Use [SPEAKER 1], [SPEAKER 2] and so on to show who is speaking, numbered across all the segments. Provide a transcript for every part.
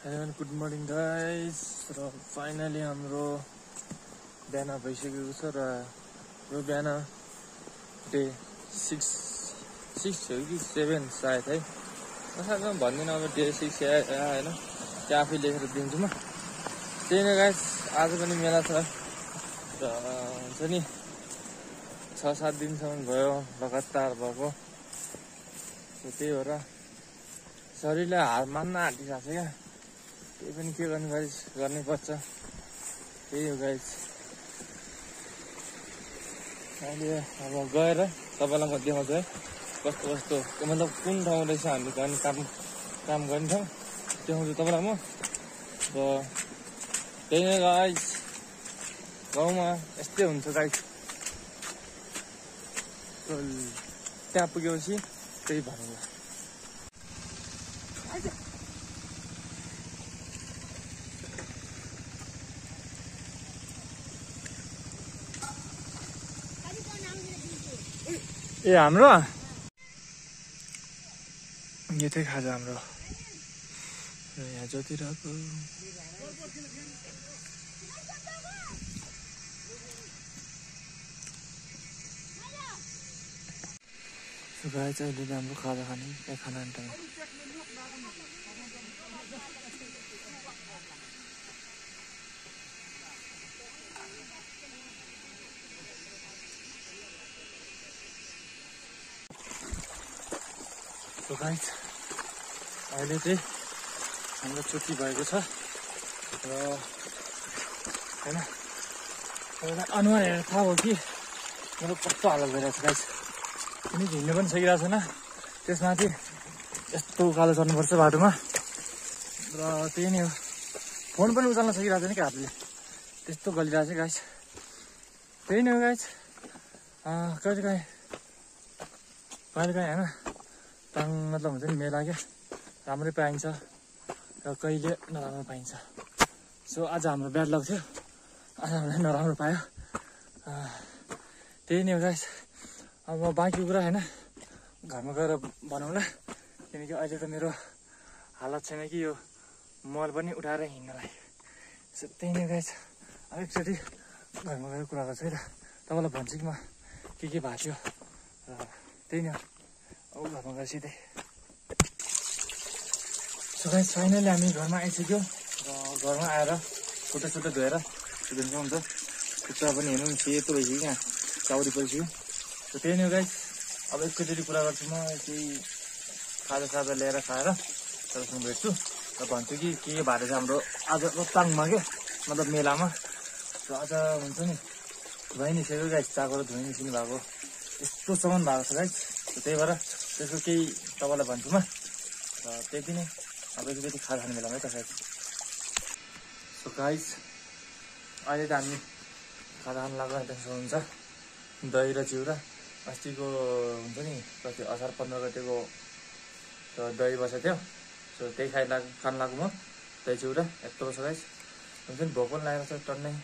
[SPEAKER 1] And good morning guys र finally हाम्रो बिहान भइसकेको छ र यो बिहान डे सिक्स सिक्स हो कि सेभेन सायद है। कसैसँग भन्दिनँ अब डे सिक्स होइन त्यो आफै लेखेर दिन्छु म। त्यही नै गाइस आज पनि मेला छ। र हुन्छ नि छ सात दिनसम्म भयो लगातार भएको। त्यही भएर शरीरले हार मान्न आँटिरहेको छ क्या। त्यही पनि के गर्नु गाइस गर्नै पर्छ। त्यही हो गाइस अहिले अब गएर तपाईँलाई म देखाउँछु है कस्तो कस्तो मतलब कुन ठाउँ रहेछ हामी गर्ने काम काम गर्ने ठाउँ देखाउँछु तपाईँलाई म र त्यही नै गाइस गाउँमा यस्तै हुन्छ गाइस त्यहाँ पुगेपछि त्यही भनौँ ए हाम्रो? यो चाहिँ खाजा हाम्रो। र यहाँ जतिरहेको। गाई चाहिँ अहिले राम्रो खाजा खाने। खाना टाइम गाइस अहिले चाहिँ हाम्रो छुट्टी भएको छ। र होइन अनुहार हेरेर थाहा भयो कि मेरो कस्तो हालत भइरहेको छ गाइस। कुनै हिँड्नु पनि सकिरहेको छैन। त्यसमाथि यस्तो उकालो चढ्नुपर्छ बाटोमा। र त्यही नै हो। फोन पनि उचाल्न सकिरहेको छैन क्या हातले। त्यस्तो गलिरहेको छ गाइस। त्यही नै हो गाइस। कहिले काहीँ कहिले काहीँ होइन? टाङ मतलब हुन्छ नि मेला क्या। राम्रै पाइन्छ र कहिले नराम्रो पाइन्छ। सो आज हाम्रो ब्याड लक थियो। आज हामीलाई नराम्रो पायो। त्यही नै हो गाइस अब बाँकी कुरा होइन घरमा गएर बनाउँला किनकि अहिले त मेरो हालत छैन कि यो मल पनि उठाएर हिँड्नलाई। सो त्यही नै गाइस अब एकचोटि घरमा गएर कुरा गर्छु है त। तपाईँलाई भन्छु कि म के के भएको थियो? र त्यही नै हो। सो गाइस फाइनली हामी घरमा आइसक्यो र घरमा आएर खुट्टा सुट्टा धोएर धुन्छ हुन्छ। खुट्टा पनि हेर्नु सेतो भइसक्यो क्या चाउरी परिसक्यो सो त्यही नै गाइस अब एकैचोटि कुरा गर्छु म केही खाजा साजा ल्याएर खाएर तपाईँसँग भेट्छु। र भन्छु कि के के भएको छ हाम्रो आज रोप्ताङमा क्या मतलब मेलामा। र आज हुन्छ नि धुवाइ निस्केको गाइस चाको धुवाइ निस्किनु भएको यस्तोसम्म भएको छ गाइस त्यही भएर त्यसको केही तपाईँलाई भन्छु म। र त्यति नै। अब एकचोटि खाजा खाने बेलामा है त गाइस सो गाइस अहिले त हामी खाजा खानु लाग्यो त्यहाँसम्म हुन्छ। दही र चिउरा। अस्तिको हुन्छ नि कति असार पन्ध्र गतिको दही बसेको थियो सो त्यही खाइ लाग खानु लाग्यो म। दही चिउरा यत्रो छ गाइस हुन्छ नि भोक पनि लागेको छ टन्नै।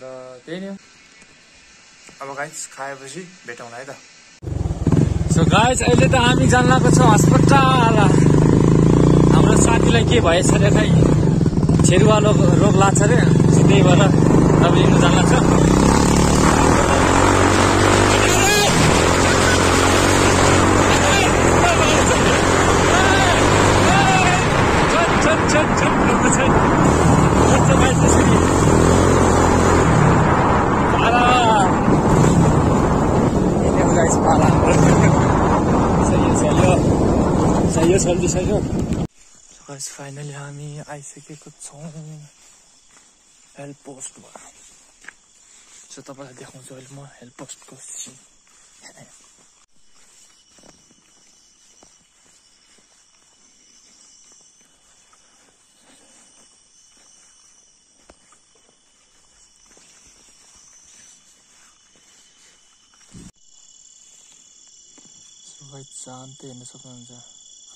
[SPEAKER 1] र त्यही नै हो। अब गाइस खाएपछि भेटौँला है त। सो गाइस अहिले त हामी जान लागेको छौँ अस्पताल। हाम्रो साथीलाई के भएछ अरे खै छेरुवा रोग लाग्छ अरे। त्यही भएर अब लिनु जान लाग्छ यो चल्दिसक्यो गाइस फाइनली हामी आइसकेको छौँ हेल्प पोस्टमा सो तपाईँलाई देखाउँछु अहिले म हेल्प पोस्टको सिन हेर्न सक्नुहुन्छ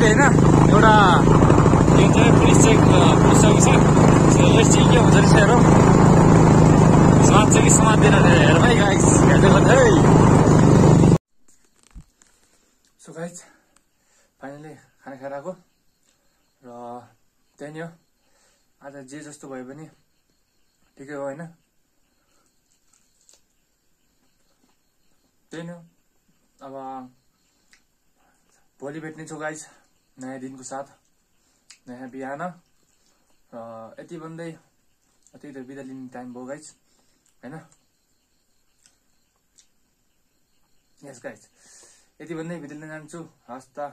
[SPEAKER 1] अगाडि होइन एउटा यो चाहिँ पुलिस चेक पुलिस चौकी छ सो यस चाहिँ के हुँदो रहेछ हेरौँ समात्छ कि समात्दैन हेरौँ है गाइस हेर्दै गर्दा। है सो गाइस फाइनली खाना खाएर आएको। र त्यही नै हो आज जे जस्तो भए पनि ठिकै हो होइन? त्यही नै अब भोलि भेट्नेछौँ गाइस नयाँ दिनको साथ नयाँ बिहान। र यति भन्दै त्यही त बिदा लिने टाइम भयो गाइस होइन? यस गाइस यति भन्दै बिदा लिन जान्छु हस् त